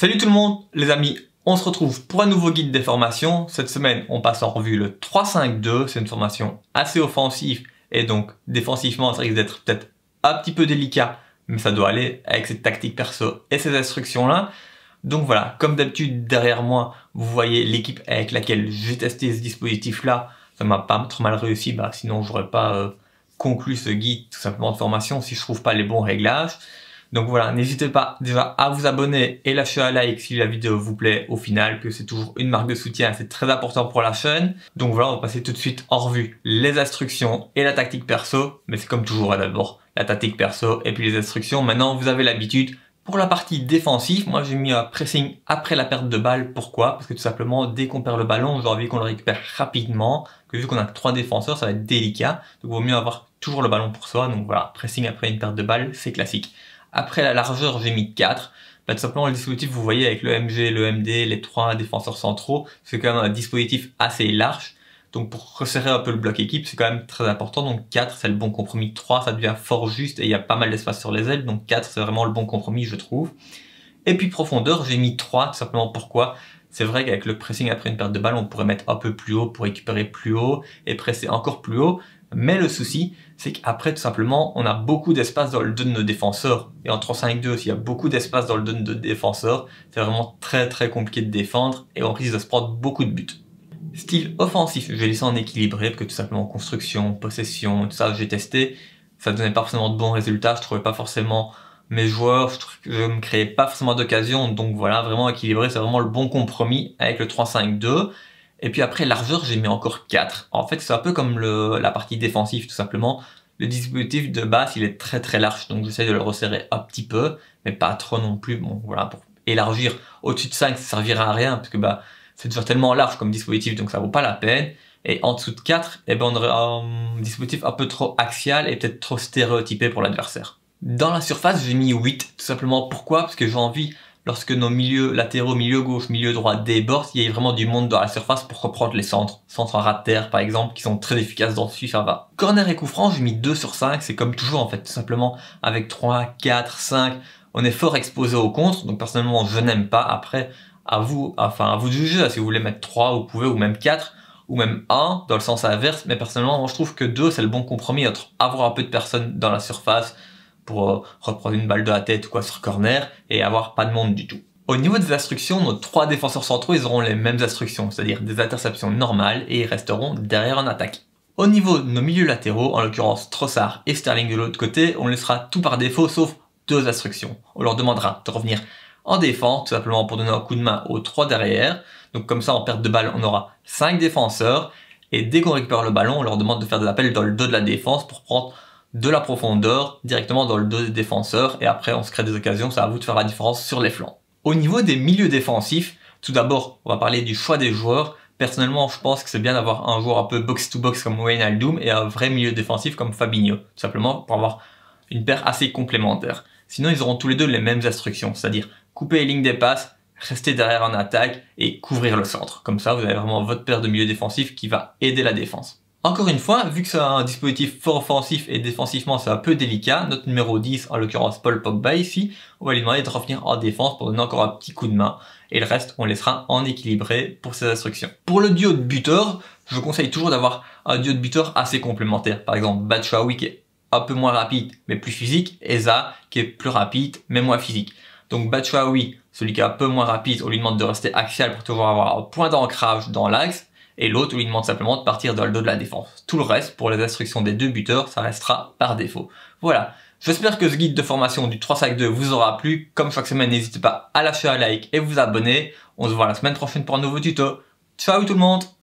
Salut tout le monde, les amis, on se retrouve pour un nouveau guide des formations. Cette semaine, on passe en revue le 3-5-2. C'est une formation assez offensive et donc défensivement, ça risque d'être peut-être un petit peu délicat, mais ça doit aller avec cette tactique perso et ces instructions-là. Donc voilà, comme d'habitude, derrière moi, vous voyez l'équipe avec laquelle j'ai testé ce dispositif-là. Ça m'a pas trop mal réussi, bah, sinon j'aurais pas euh, conclu ce guide tout simplement de formation si je trouve pas les bons réglages. Donc voilà, n'hésitez pas déjà à vous abonner et lâcher un like si la vidéo vous plaît au final, que c'est toujours une marque de soutien, c'est très important pour la chaîne. Donc voilà, on va passer tout de suite en revue les instructions et la tactique perso, mais c'est comme toujours hein, d'abord la tactique perso et puis les instructions. Maintenant, vous avez l'habitude. Pour la partie défensive, moi j'ai mis un pressing après la perte de balle. Pourquoi? Parce que tout simplement, dès qu'on perd le ballon, j'ai envie qu'on le récupère rapidement. Que vu qu'on a trois défenseurs, ça va être délicat. Donc il vaut mieux avoir toujours le ballon pour soi. Donc voilà, pressing après une perte de balle, c'est classique. Après la largeur, j'ai mis 4. Bah, tout simplement, le dispositif, vous voyez, avec le MG, le MD, les trois défenseurs centraux, c'est quand même un dispositif assez large. Donc pour resserrer un peu le bloc équipe, c'est quand même très important. Donc 4, c'est le bon compromis. 3, ça devient fort juste et il y a pas mal d'espace sur les ailes. Donc 4, c'est vraiment le bon compromis, je trouve. Et puis profondeur, j'ai mis 3, tout simplement pourquoi? C'est vrai qu'avec le pressing après une perte de balle, on pourrait mettre un peu plus haut pour récupérer plus haut et presser encore plus haut. Mais le souci, c'est qu'après, tout simplement, on a beaucoup d'espace dans le dos de nos défenseurs. Et en 3-5-2, s'il y a beaucoup d'espace dans le dos de nos défenseurs, c'est vraiment très très compliqué de défendre et on risque de se prendre beaucoup de buts. Style offensif, je vais laisser en équilibré parce que tout simplement construction, possession, tout ça, j'ai testé. Ça donnait pas forcément de bons résultats, je trouvais pas forcément mes joueurs, je, je me créais pas forcément d'occasion, donc voilà, vraiment équilibré, c'est vraiment le bon compromis avec le 3-5-2. Et puis après, largeur, j'ai mis encore 4. En fait, c'est un peu comme la partie défensive, tout simplement. Le dispositif de base, il est très très large, donc j'essaie de le resserrer un petit peu, mais pas trop non plus. Bon, voilà, pour élargir au-dessus de 5, ça servira à rien, parce que bah, c'est déjà tellement large comme dispositif, donc ça vaut pas la peine. Et en dessous de 4, eh ben, on aurait un dispositif un peu trop axial et peut-être trop stéréotypé pour l'adversaire. Dans la surface, j'ai mis 8, tout simplement. Pourquoi? Parce que j'ai envie lorsque nos milieux latéraux, milieu gauche, milieu droit débordent, il y a vraiment du monde dans la surface pour reprendre les centres. Centres terre, par exemple, qui sont très efficaces dans ce FIFA va. Corner et coup franc, j'ai mis 2 sur 5, c'est comme toujours, en fait, tout simplement, avec 3, 4, 5, on est fort exposé au contre, donc personnellement, je n'aime pas. Après, à vous, enfin, à vous de juger, si vous voulez mettre 3, vous pouvez, ou même 4, ou même 1, dans le sens inverse, mais personnellement, je trouve que 2, c'est le bon compromis entre avoir un peu de personnes dans la surface, pour euh, reprendre une balle de la tête ou quoi sur corner et avoir pas de monde du tout. Au niveau des instructions, nos trois défenseurs centraux, ils auront les mêmes instructions, c'est-à-dire des interceptions normales et ils resteront derrière en attaque. Au niveau de nos milieux latéraux, en l'occurrence Trossard et Sterling de l'autre côté, on laissera tout par défaut sauf deux instructions. On leur demandera de revenir en défense, tout simplement pour donner un coup de main aux trois derrière. Donc comme ça, en perte de balle, on aura cinq défenseurs. Et dès qu'on récupère le ballon, on leur demande de faire des appels dans le dos de la défense pour prendre de la profondeur directement dans le dos des défenseurs et après on se crée des occasions, c'est à vous de faire la différence sur les flancs. Au niveau des milieux défensifs, tout d'abord on va parler du choix des joueurs. Personnellement je pense que c'est bien d'avoir un joueur un peu box-to-box comme Wayne Aldoum et un vrai milieu défensif comme Fabinho, tout simplement pour avoir une paire assez complémentaire. Sinon ils auront tous les deux les mêmes instructions, c'est-à-dire couper les lignes des passes, rester derrière en attaque et couvrir le centre. Comme ça vous avez vraiment votre paire de milieux défensifs qui va aider la défense. Encore une fois, vu que c'est un dispositif fort offensif et défensivement c'est un peu délicat, notre numéro 10, en l'occurrence Paul Pogba ici, on va lui demander de revenir en défense pour donner encore un petit coup de main, et le reste on laissera en équilibré pour ses instructions. Pour le duo de buteurs, je conseille toujours d'avoir un duo de buteurs assez complémentaire. Par exemple, Batshuayi qui est un peu moins rapide mais plus physique, et Eza qui est plus rapide mais moins physique. Donc Batshuayi, celui qui est un peu moins rapide, on lui demande de rester axial pour toujours avoir un point d'ancrage dans l'axe, et l'autre lui demande simplement de partir dans le dos de la défense. Tout le reste, pour les instructions des deux buteurs, ça restera par défaut. Voilà. J'espère que ce guide de formation du 3-5-2 vous aura plu. Comme chaque semaine, n'hésitez pas à lâcher un like et vous abonner. On se voit la semaine prochaine pour un nouveau tuto. Ciao tout le monde